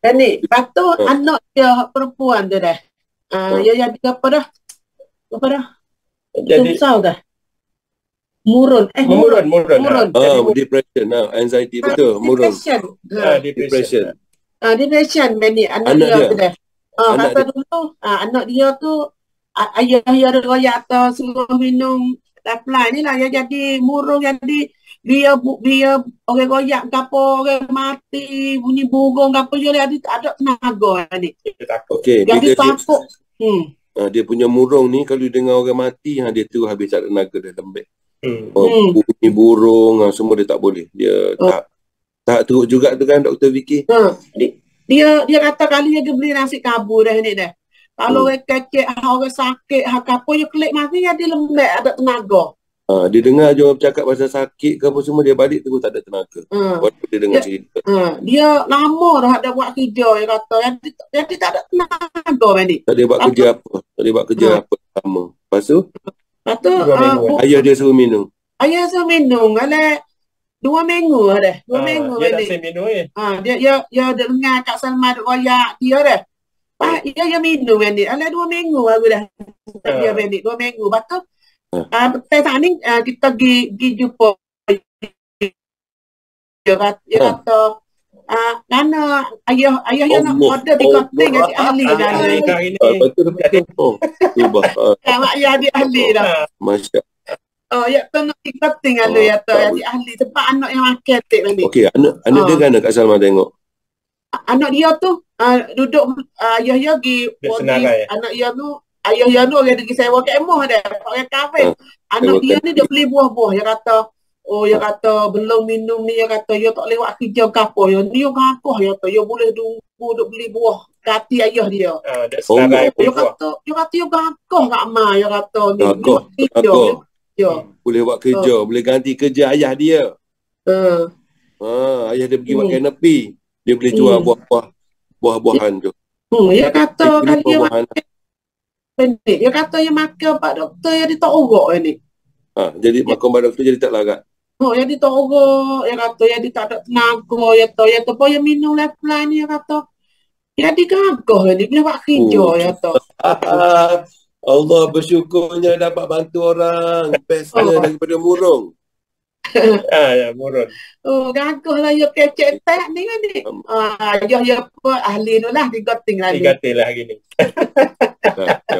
Dan ni, lepas tu Ha. anak dia perempuan tu dah. Ah, Ha. dia jadi apa dah? Apa dah? Jadi Susah dah. Murun. Eh, murun, murun. Murun. Ha. Jadi Ah, murun. depression, ah, anxiety betul, murun. Depression. Ha, Ha. depression. Ah, depression man ni anak, Anak dia, dia? tu dah. Ah, Anak kata dulu ah, anak dia tu ah, ayah dia ada royak atau suruh minum Lifeline ni lah yang jadi murung jadi dia bu- dia orang royak ke apa orang mati bunyi burung ke apa dia ada tak ada tenaga ni. Dia takut. Okey, Jadi dia, takut. Hmm. ah, dia punya murung ni kalau dia dengar orang mati, ha, dia tu habis tak ada tenaga dia lembek. Hmm. Oh, Hmm. bunyi burung, ah, semua dia tak boleh. Dia Oh. tak tak teruk juga tu kan Dr. Vicky. Ha. Di- Dia dia kata kali dia beli nasi kabur dah ni dah. Kalau Hmm. orang kecek, orang sakit, hak apa dia kelik mati jadi lembek ada tenaga. Ha, dia dengar je orang bercakap pasal sakit ke apa semua, dia balik terus tak ada tenaga. Ha. Walaupun dia dengar Ya. cerita. Ha, dia lama dah ada buat kerja dia kata jadi, jadi tak ada tenaga ni. Tak boleh buat Apa? kerja apa. Tak boleh buat kerja Ha. apa sama. Lepas tu, Lepas tu bu- ayah dia suruh minum. ayah saya minum ale dua minggu dah. Dua Ha, minggu Dia kan tak ni. saya minum eh. Ha, dia dia dia ada dengar Kak Salma ada royak dia dah. Ah, dia dia minum ni. Ale dua minggu baru dah. Dia Ha. kan ni dua minggu. Lepas tu Ha. ah uh, saat ni ah, kita pergi pergi jumpa dia kata, dia Ha. kata ah kerana ayah ayah dia nak order di Allah. koting jadi ahli Ah, dah. Hari hari ni. Ha, betul. Oh, Subah. Ha, Kan mak ayah dia ahli dah. Masya Oh, ya tengok di koting Oh, ada ya tu tak jadi ahli sebab anak yang makan tik nanti. Okey, anak anak dia kan Kak Salma tengok. anak dia tu uh, duduk uh, ayah dia pergi anak dia tu ayah dia tu dia pergi sewa kemah dia pakai kafe Ha, anak dia ni dia beli buah-buah dia kata oh dia kata belum minum ni dia kata dia tak lewat kerja ke apa dia ni dia gagah dia kata dia boleh tunggu duk beli buah kati ayah dia dia Oh, dia kata dia kata dia gagah kat mak dia kata ni Gagah, dia kerja gagah. dia kerja Boleh buat kerja, boleh ganti kerja ayah dia. uh, Ha, ayah dia pergi buat Hmm. kanopi. Dia boleh jual Hmm. buah-buah buah-buahan tu. hmm, dia kata Dia kali dia buah-buahan. Pendek dia kata dia makan pak doktor dia tak urut ni Ha, jadi makan badan tu jadi tak larat. Oh, yang ditorok, yang kata yang dia tak ada tenaga, yang tu, yang tu, apa yang minum lifeline ni, yang kata, yang digagah ni, dia buat kerja, Oh. yang tu. Allah bersyukurnya dapat bantu orang. Bestnya Oh. daripada murung. Ha, ya, murun. Oh, gagah lah, ya kecek tak ni kan ni. Ah, ya, ya, apa, ahli tu lah, digoting lah ni. Tiga lah hari ni.